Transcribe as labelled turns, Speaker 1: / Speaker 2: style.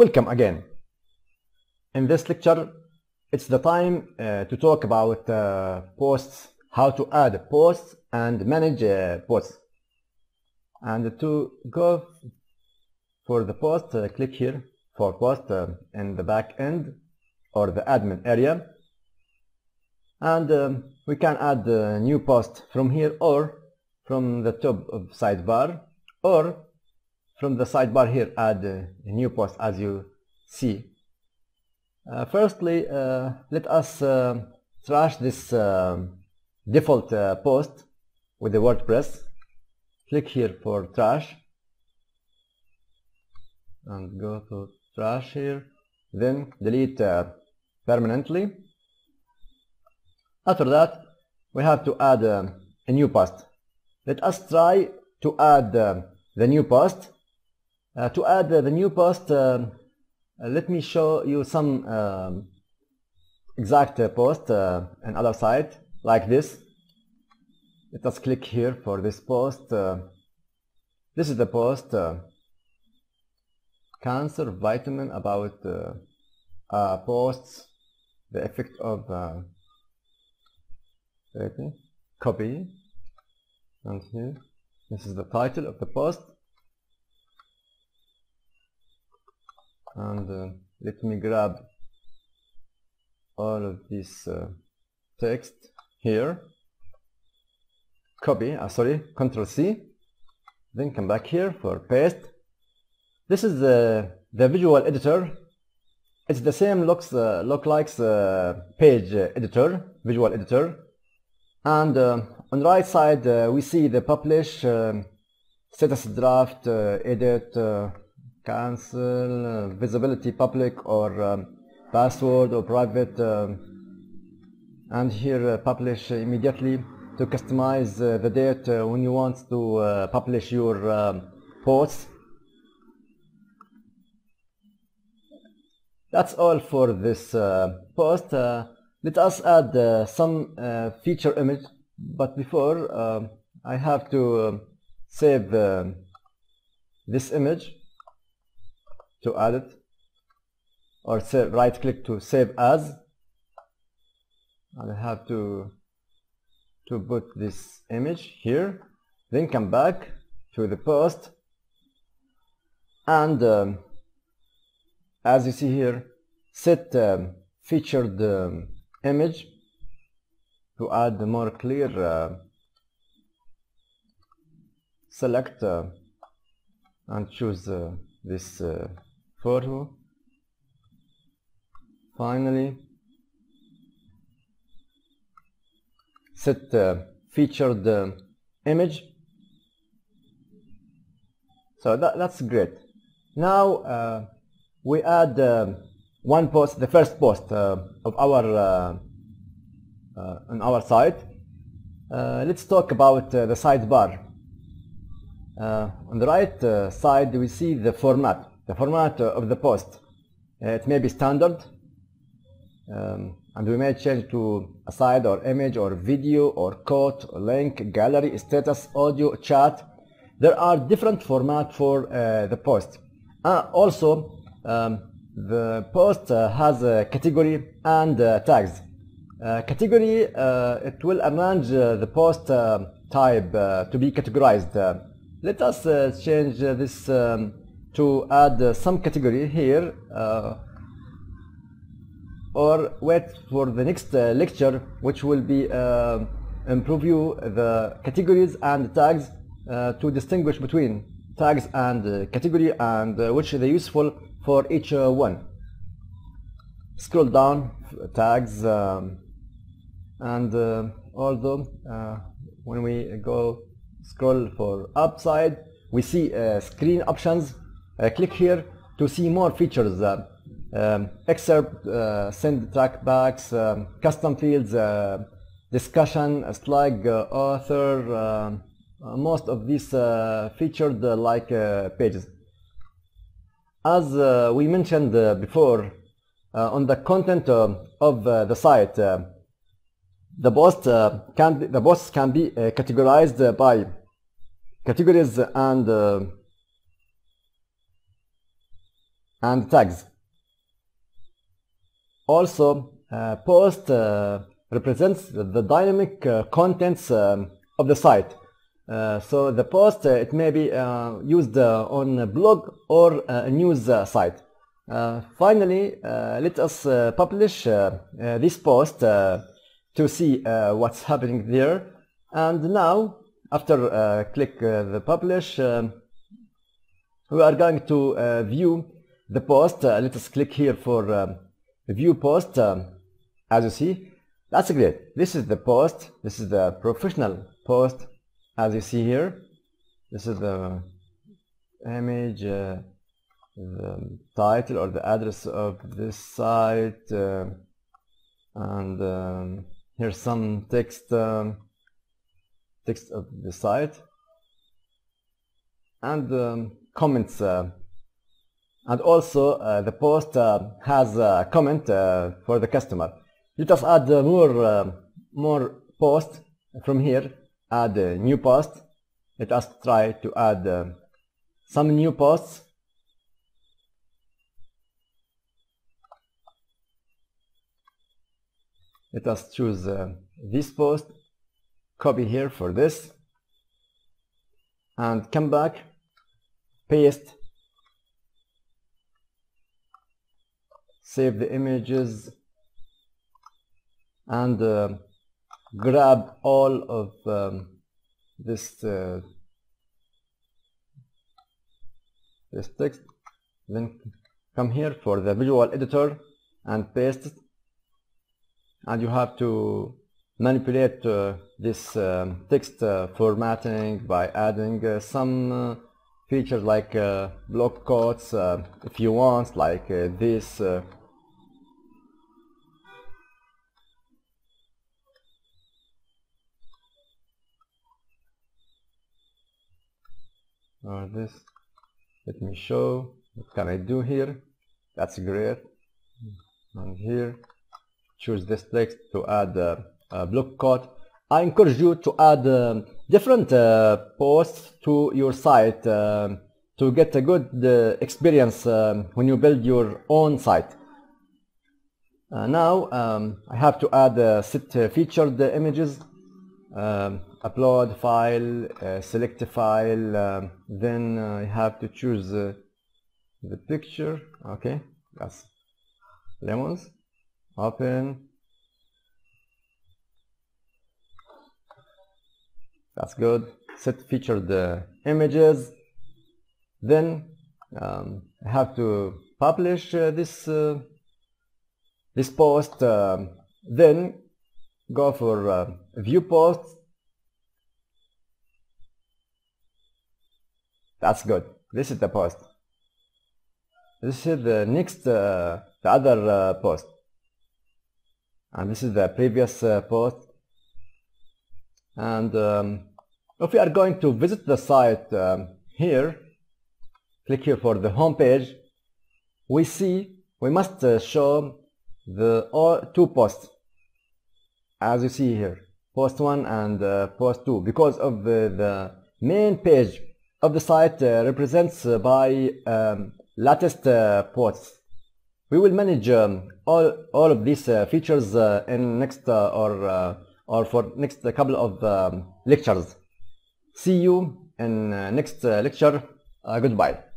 Speaker 1: Welcome again. In this lecture, it's the time uh, to talk about uh, posts, how to add posts and manage uh, posts. And to go for the post, uh, click here for post uh, in the back end or the admin area. And um, we can add a new post from here or from the top of sidebar or from the sidebar here add a new post as you see. Uh, firstly, uh, let us uh, trash this default post with the WordPress. Click here for trash and go to trash here. Then delete permanently. After that, we have to add a new post. Let us try to add the new post uh, to add uh, the new post, uh, let me show you some um, exact post on other site like this. Let us click here for this post. this is the post cancer vitamin about uh, posts the effect of uh, copy and here this is the title of the post and uh, let me grab all of this uh, text here. Copy uh, sorry control C then come back here for paste. This is the the visual editor. It's the same looks uh, look likes uh, page editor visual editor. And uh, on the right side uh, we see the publish status draft edit cancel uh, visibility public or um, password or private um, and here uh, publish immediately to customize uh, the date uh, when you want to uh, publish your um, posts. That's all for this uh, post. Let us add some feature image but before um, I have to save this image to add it or say right click to save as. I have to to put this image here then come back to the post. And um, as you see here set um, featured um, image to add the more clear uh, select uh, and choose uh, this uh, photo. Finally set the featured uh, image. So that, that's great. Now uh, we add uh, one post the first post uh, of our uh, on our site. Let's talk about the sidebar. On the right side we see the format the format of the post. It may be standard um, and we may change to aside or image or video or quote, or link, gallery, status, audio, chat. There are different formats for uh, the post. Uh, also, um, the post uh, has a category and uh, tags. Uh, category, uh, it will arrange the post type to be categorized. let us change this um, to add uh, some category here uh, or wait for the next uh, lecture which will be improve you the categories and tags to distinguish between tags and category and which is useful for each one. Scroll down tags um, and uh, although uh, when we go scroll for upside we see uh, screen options Uh, click here to see more features uh, um, excerpt, uh, send trackbacks, um, custom fields, uh, discussion, uh, slide author, um, most of these featured like pages. As we mentioned before, on the content of the site, the post uh, can the posts can be uh, categorized by categories and and tags. Also, uh, post uh, represents the dynamic uh, contents um, of the site. Uh, so the post uh, it may be uh, used on a blog or a news site. finally, let us publish this post to see what's happening there. And now, after click the publish, um, we are going to view the post. let us click here for um, view post. Um, as you see, that's great. This is the post. This is the professional post as you see here this is the image uh, the title or the address of this site uh, and um, here's some text um, text of the site and um, comments uh, and also uh, the post uh, has a comment uh, for the customer. Let us add more more posts from here. Add a new post. Let us try to add some new posts. Let us choose uh, this post, copy here for this, and come back, paste, save the images, and uh, grab all of um, this uh, this text then come here for the visual editor and paste it. And you have to manipulate uh, this um, text uh, formatting by adding uh, some uh, features like uh, block quotes if you want like this or this let me show. What can I do here? That's great. And here choose this text to add a, a block code. I encourage you to add uh, different uh, posts to your site uh, to get a good uh, experience um, when you build your own site. Uh, now um, I have to add uh, set featured images um, upload file uh, select a file um, then I have to choose the picture. Okay that's lemons. Open. That's good. Set featured the images. Then um, I have to publish uh, this uh, this post um, then go for uh, view posts that's good. This is the post. This is the next uh, the other uh, post. And this is the previous uh, post. And um, if we are going to visit the site um, here click here for the home page we see we must uh, show the all two posts as you see here post 1 and uh, post 2 because of the, the main page of the site uh, represents uh, by um, latest uh, posts. We will manage um, all all of these uh, features uh, in next or or for next couple of um, lectures. See you in next lecture. Goodbye